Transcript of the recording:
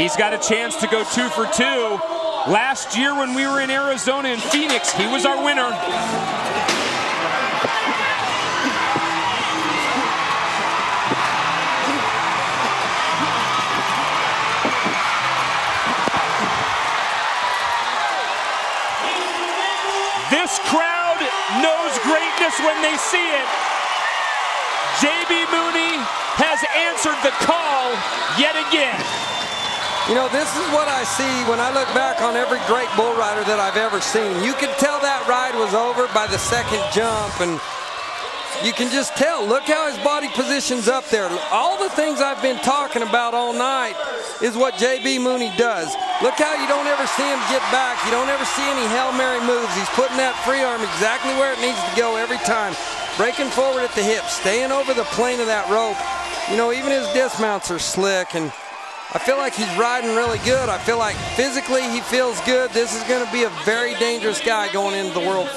He's got a chance to go two for two. Last year when we were in Arizona and Phoenix, he was our winner. This crowd knows greatness when they see it. JB Mauney has answered the call yet again. You know, this is what I see when I look back on every great bull rider that I've ever seen. You could tell that ride was over by the second jump, and you can just tell. Look how his body positions up there. All the things I've been talking about all night is what JB Mauney does. Look how you don't ever see him get back. You don't ever see any Hail Mary moves. He's putting that free arm exactly where it needs to go every time. Breaking forward at the hips, staying over the plane of that rope. You know, even his dismounts are slick, and I feel like he's riding really good. I feel like physically he feels good. This is going to be a very dangerous guy going into the World.